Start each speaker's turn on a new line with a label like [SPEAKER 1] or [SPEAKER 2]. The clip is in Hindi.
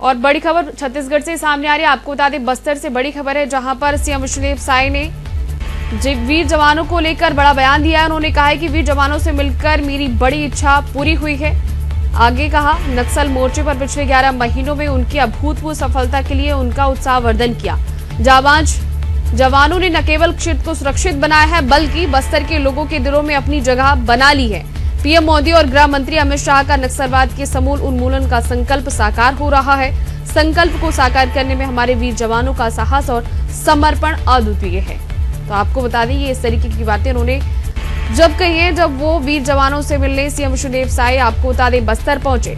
[SPEAKER 1] और बड़ी खबर, छत्तीसगढ़ से सामने आ रही है आपको बता दें, बस्तर से बड़ी खबर है, जहाँ पर सीएम विष्णुदेव साय ने वीर जवानों को लेकर बड़ा बयान दिया है। उन्होंने कहा है कि वीर जवानों से मिलकर मेरी बड़ी इच्छा पूरी हुई है। आगे कहा, नक्सल मोर्चे पर पिछले 11 महीनों में उनकी अभूतपूर्व सफलता के लिए उनका उत्साह वर्धन किया। जाबाज जवानों ने न केवल क्षेत्र को सुरक्षित बनाया है, बल्कि बस्तर के लोगों के दिलों में अपनी जगह बना ली है। पीएम मोदी और गृह मंत्री अमित शाह का नक्सलवाद के समूल उन्मूलन का संकल्प साकार हो रहा है। संकल्प को साकार करने में हमारे वीर जवानों का साहस और समर्पण अद्वितीय है। तो आपको बता दें, ये इस तरीके की बातें उन्होंने जब कही है, जब वो वीर जवानों से मिलने, सीएम विष्णुदेव साय आपको बता दें बस्तर पहुँचे।